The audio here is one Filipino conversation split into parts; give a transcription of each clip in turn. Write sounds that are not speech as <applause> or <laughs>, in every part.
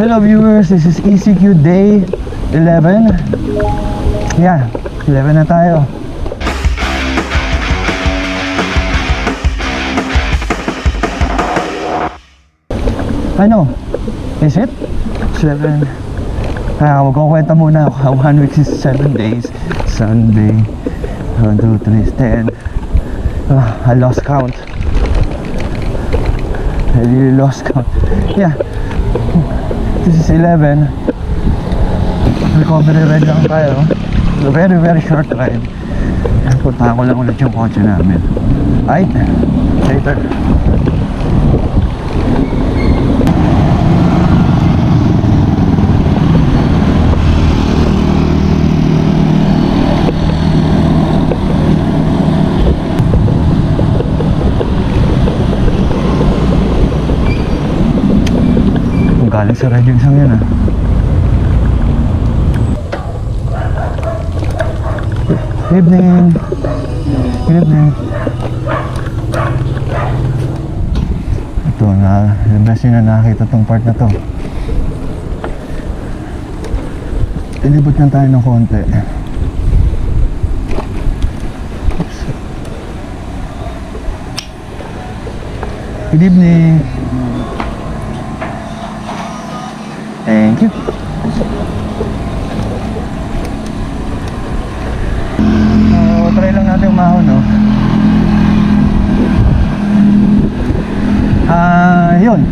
Hello viewers, this is ECQ day 11 Yeah, 11 na tayo. Ano? Is it? 7 Ah, huwag kong kwenta muna. How <laughs> One week is 7 days. Sunday. 1, 2, 3, 10 ah, I lost count. I really lost count. Yeah This is 11 Recovery ride lang tayo. Very very short ride. Punta ko lang ulit yung kotse namin. Ay Later Kung galing sa radio isang yan ah. Good evening. Good evening. Ito na Yung best na nakakita tong part na to. Ilibot lang tayo ng konti. Oops. Good evening You. So, try lang natin umahon, no? Ah, yun.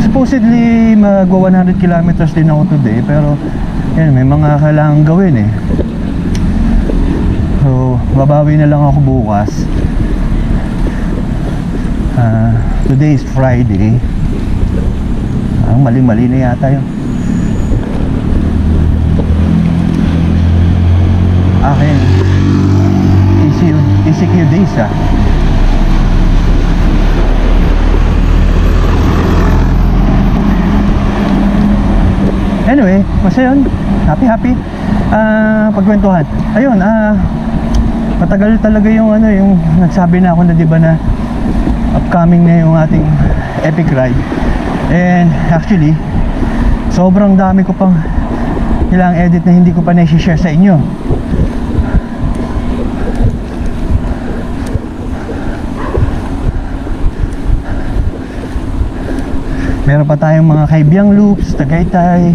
Supposedly, magwa 100 kilometers din ako today, pero yan, may mga kailangan gawin eh. So, babawi na lang ako bukas. Ah, today is Friday. Ang mali-mali na yata yun. Akin. ECQ, ECQ days ah. Anyway, masaya yun. Happy, happy. Ah, pagkwentuhan. Ayun, ah, matagal talaga yung ano, yung nagsabi na ako na 'di ba na upcoming na yung ating epic ride. And actually, sobrang dami ko pang ilang edit na hindi ko pa na-share sa inyo. Meron pa tayong mga Kaibiyang Loops, Tagaytay,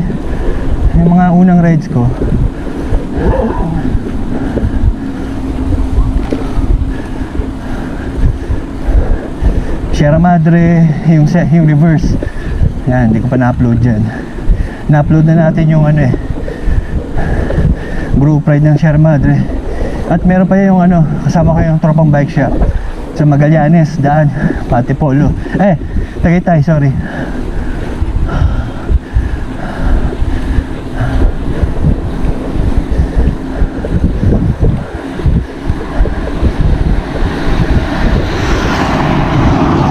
yung mga unang rides ko. Sierra Madre, yung, yung reverse. Yan, hindi ko pa na-upload dyan. Na-upload na natin yung ano eh, group ride ng Sierra Madre. At meron pa yung ano, kasama ko yung tropang bike shop sa Magallanes, daan, Pati Polo. Eh, Tagaytay, sorry.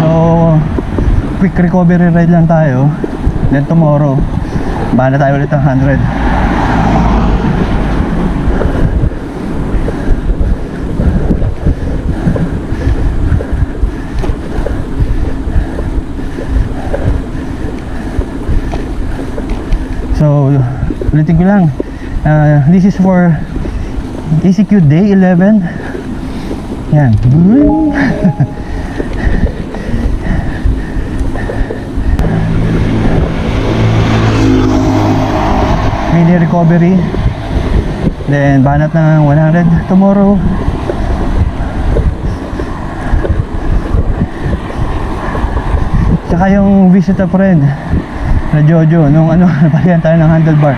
So, quick recovery ride lang tayo. Then tomorrow, bahala tayo ulit ng 100. So, ulitin ko lang. Uh, this is for ECQ Day 11. Yan. <laughs> recovery. Then banat ng 100 tomorrow. Saka yung visit a friend na Jojo nung ano <laughs> napalihan tayo ng handlebar.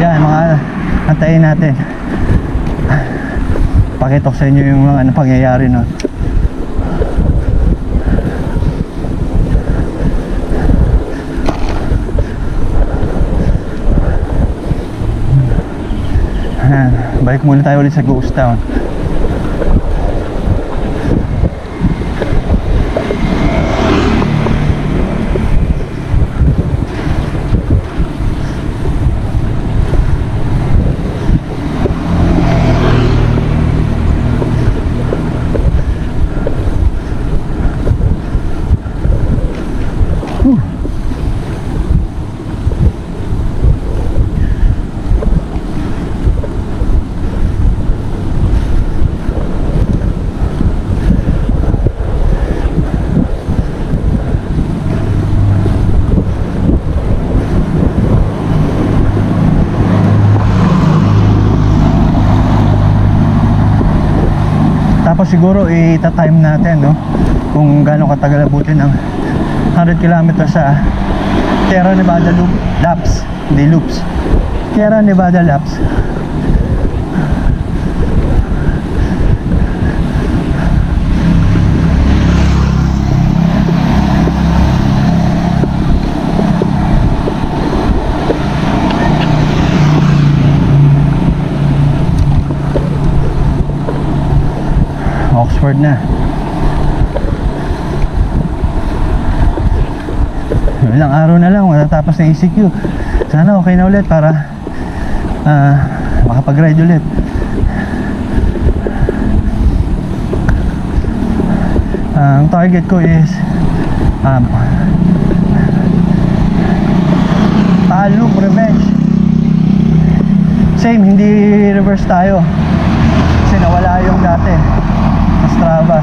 Yan mga antayin natin. Pakitok sa inyo yung mga ano, pangyayari no Ayan, balik muna tayo ulit sa Ghost Town. Siguro ita-time natin, no? Kung gaano katagal abutin ang 100 kilometers sa Sierra Nevada Loop, Laps, hindi Loops. Sierra Nevada Laps. Oxford na. Ilang araw na na ECQ. Sana okay na ulit para ah, makapag-ride ulit. Ah, ang target ko is um, Taaloop Revenge. Same, hindi reverse tayo. Kasi nawala yung dati. Sa Strava.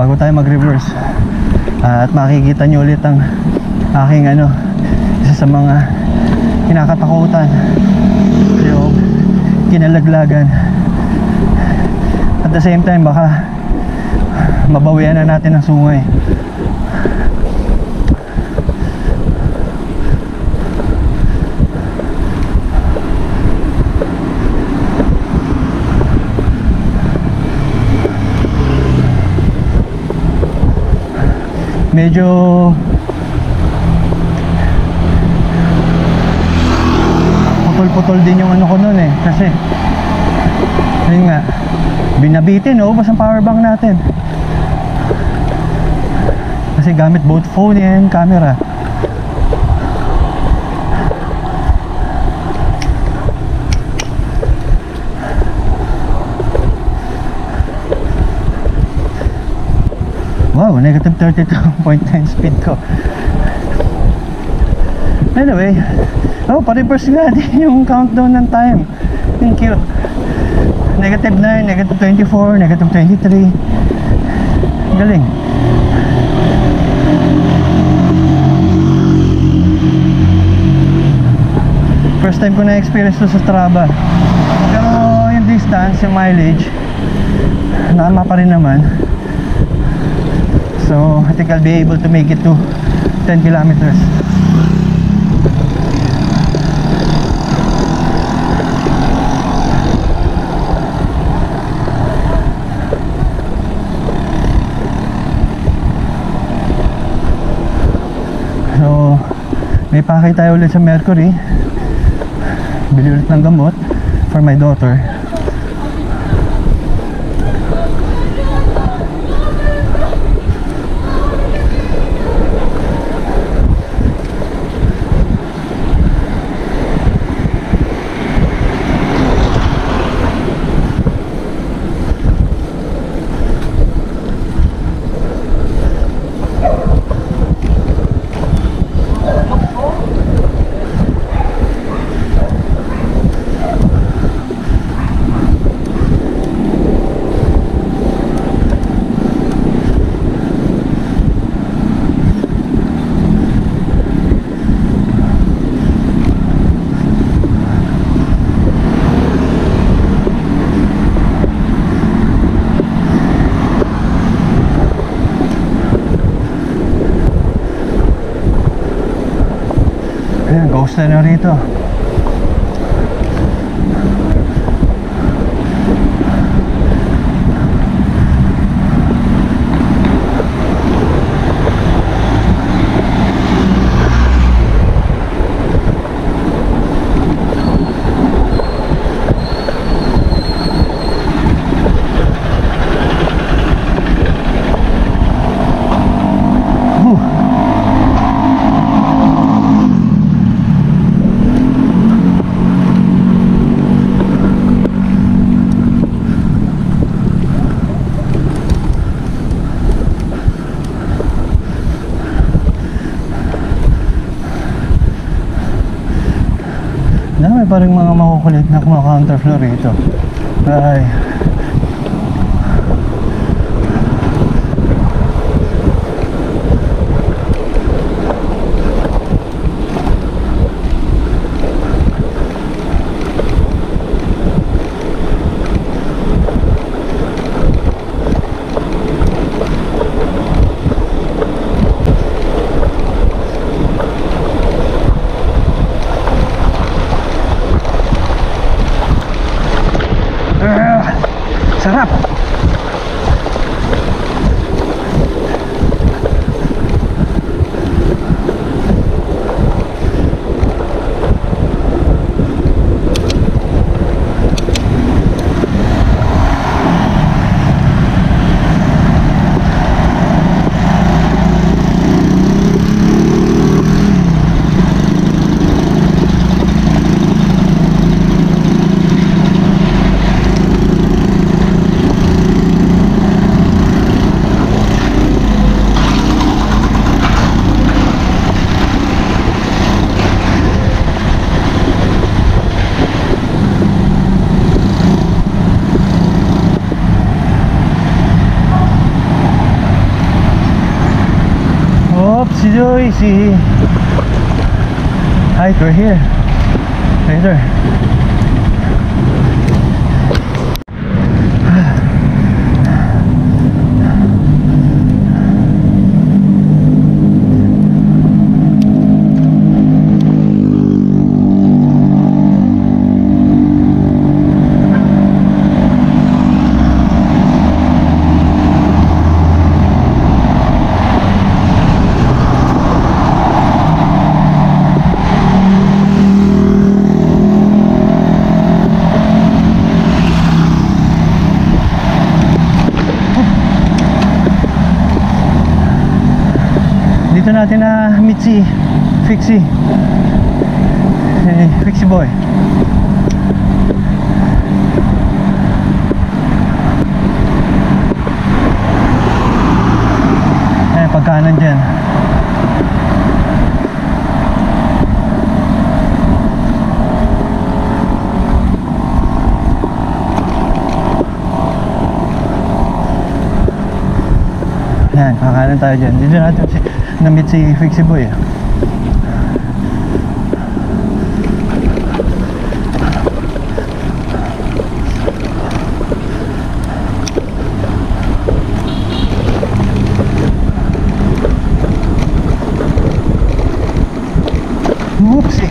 Bago tayo mag-reverse. At makikita nyo ulit ang aking ano isa sa mga kinakatakutan. Yung kinalaglagan. At the same time baka mabawian na natin ang sungay medyo putol-putol din yung ano ko nun eh. Kasi yun nga binabitin naubos ang power bank natin. Kasi gamit both phone and camera Wow, negative 32.9 speed ko. Anyway, oh, pa-reverse nga <laughs> yung countdown ng time. Thank you. Negative 9, negative 24, negative 23. Galing. First time ko na-experience to sa Strava. Pero yung distance, yung mileage, nakama pa rin naman. So, I think I'll be able to make it to 10 kilometers. So, may pakay tayo ulit sa Mercury. Bili ulit ng gamot for my daughter. Makukulit na kumaka-counterflow rito. Ay. see height right here. Right there. Na meet si Fixie. Eh, Fixie boy. Eh, pagkanan dyan. Kakanan tayo dyan. Dito natin si, na-meet si Fixie Boy. eh. Whoopsie.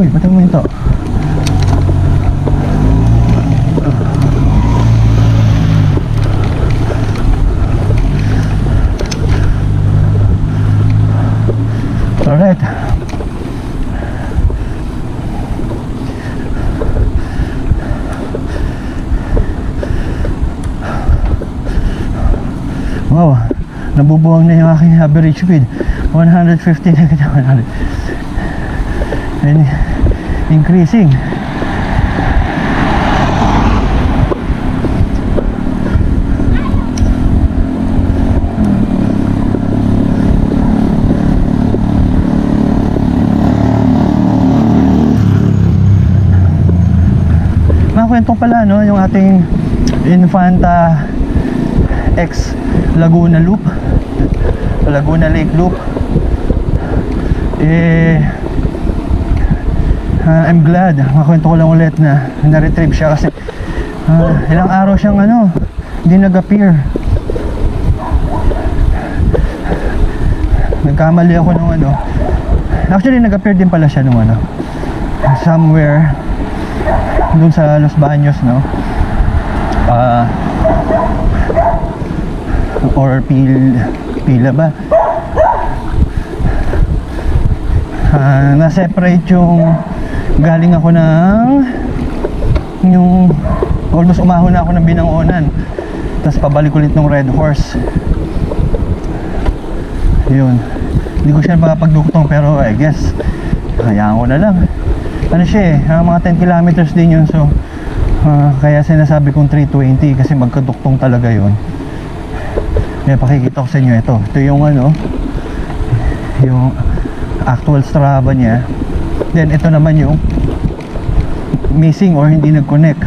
Uy, ba't mo ito? Alright. Wow, nabubuwang na yung aking average speed. 150 na kita, 100. And increasing. Makakwentong pala no, yung ating Infanta X Laguna Loop. Laguna Lake Loop. Eh ah, I'm glad. Makakwento ko lang ulit na na-retrieve siya kasi ah, ilang araw siyang ano hindi nag-appear. Nagkamali ako nung ano. Actually nag-appear din pala siya nung ano somewhere dun sa Los Baños no? Ah or pil pila ba? Ah, na-separate yung galing ako ng yung almost umahon ako ng binangonan. Tapos pabalik ulit ng Red Horse. Yun. Hindi ko siya makapagduktong pero I guess hayaan ko na lang. Ano siya eh ah, mga 10 kilometers din yun so ah, kaya sinasabi kong 320 kasi magkaduktong talaga yun kaya pakikita ko sa inyo ito ito yung ano yung actual Strava niya then ito naman yung missing or hindi nag-connect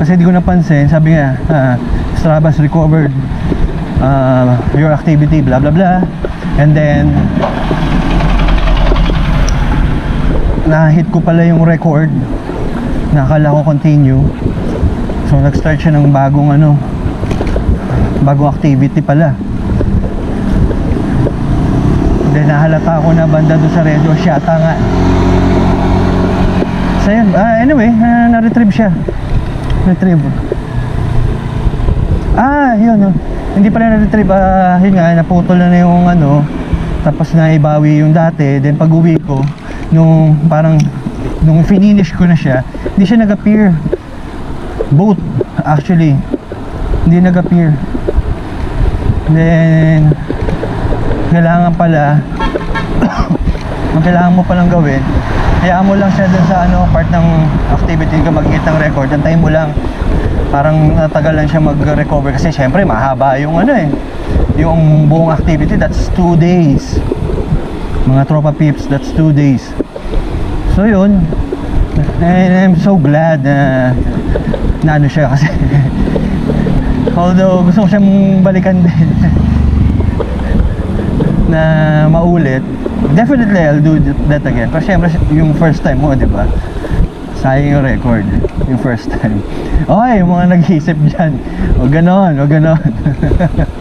kasi hindi ko napansin sabi nga ah, Strava's recovered uh, your activity, blah blah blah. And then, na-hit ko pala yung record. Nakala ko continue. So, nag-start siya ng bagong ano, bagong activity pala. Then, nahalata ako na banda doon sa Red Horse yata nga. So, yun. Ah, anyway, ah, na-retrieve siya. Retrieve. Ah, yun. oh. Hindi pala na-retrieve. Ah, yun nga, naputol na na yung ano. Tapos na ibawi yung dati. Then pag uwi ko, nung parang, nung finish ko na siya, hindi siya nag-appear. Both, actually. Hindi nag-appear. Then, kailangan pala, <coughs> ang kailangan mo palang gawin, hayaan mo lang siya sa ano, part ng activity ka mag ng record, antayin mo lang. Parang natagal lang siya mag-recover kasi syempre mahaba yung ano eh yung buong activity. That's 2 days. Mga tropa pips that's 2 days. So yun. And I'm so glad na na ano siya kasi <laughs> although gusto ko siyang balikan din <laughs> na maulit. Definitely I'll do that again. Pero syempre yung first time mo di ba? Sayang yung record yung first time. Okay yung mga nag-iisip dyan. O ganon o ganon <laughs>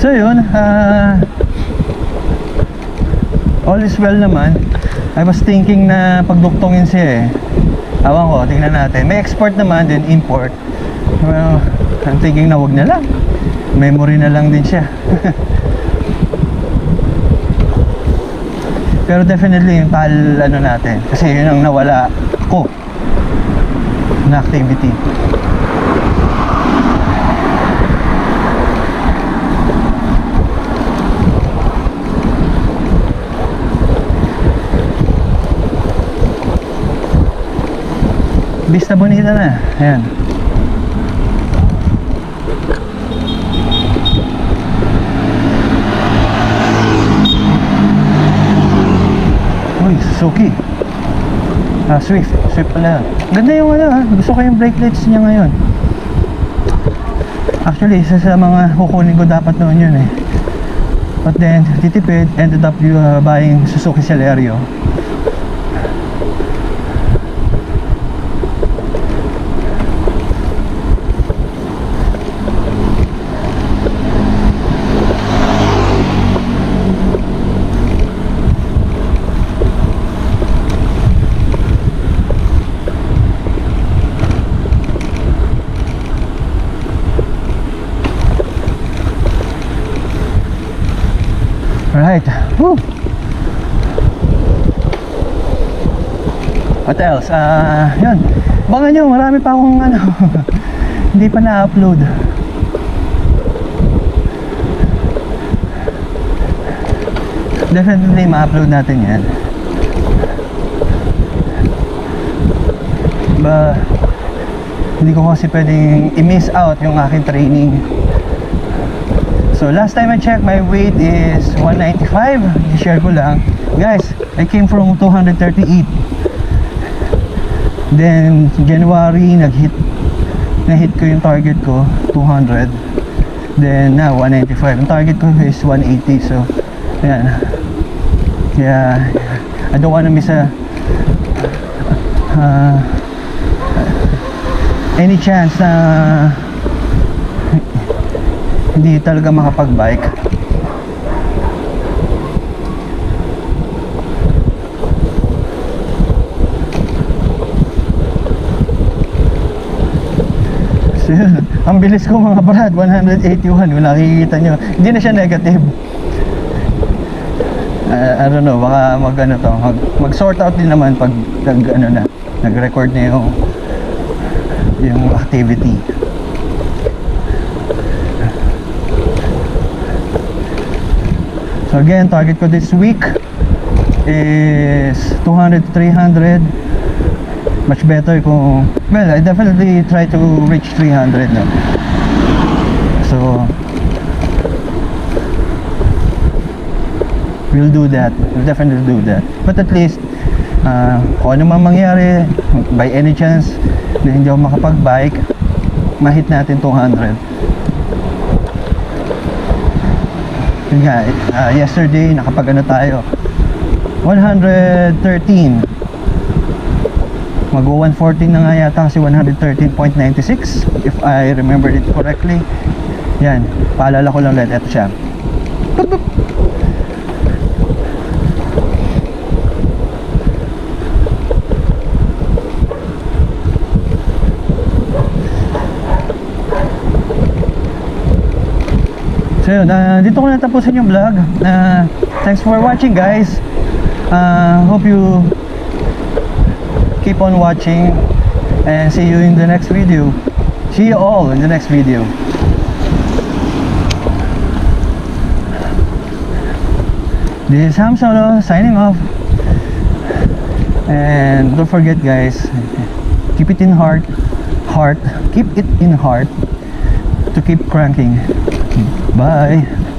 so yun ah all is well naman I was thinking na pagduktongin siya eh Awan ko, tingnan natin. May export naman, then import. Well, I'm thinking na wag na lang. Memory na lang din siya. <laughs> Pero definitely yung tal ano natin. Kasi yun ang nawala ko na activity. Vista Bonita na. Ayan. Uy, Suzuki. Ah, Swift. Swift pala. Ganda yung ano ah. Gusto ko yung brake lights niya ngayon. Actually, isa sa mga kukunin ko dapat noon yun eh. But then, titipid, ended up uh, buying Suzuki Celerio. Alright. Woo! What else? Ah, yun. Bangan nyo, marami pa akong ano, <laughs> hindi pa na-upload. Definitely ma-upload natin yan. Ba, hindi ko kasi pwedeng i-miss out yung aking training. So last time I checked, my weight is 195. I-share ko lang. Guys, I came from 238. Then January nag-hit na-hit ko yung target ko 200. Then now 195. Ang target ko is 180. So ayan. Kaya I don't wanna miss a uh, any chance na hindi talaga makapag-bike. <laughs> Ang bilis ko mga brad, 181. Kung nakikita nyo, hindi na siya negative. Uh, I don't know, baka mag ano to, mag, mag sort out din naman pag nag ano na, nag-record na yung yung activity. So again, target ko this week is 200 to 300. Much better kung, well, I definitely try to reach 300 no? So, we'll do that. We'll definitely do that. But at least, uh, kung ano man mangyari, by any chance, na hindi ako makapag-bike, mahit natin 200. Yun nga, uh, yesterday, nakapag ano tayo, 113. Mag 114 na nga yata kasi 113.96 if I remember it correctly. Yan, paalala ko lang ulit, ito siya. So yun, ah, dito ko na tapusin yung vlog. Uh, thanks for watching guys. Uh, hope you keep on watching and see you in the next video. See you all in the next video. This is Ham Solo signing off. And don't forget guys, keep it in heart, heart, keep it in heart to keep cranking. Bye.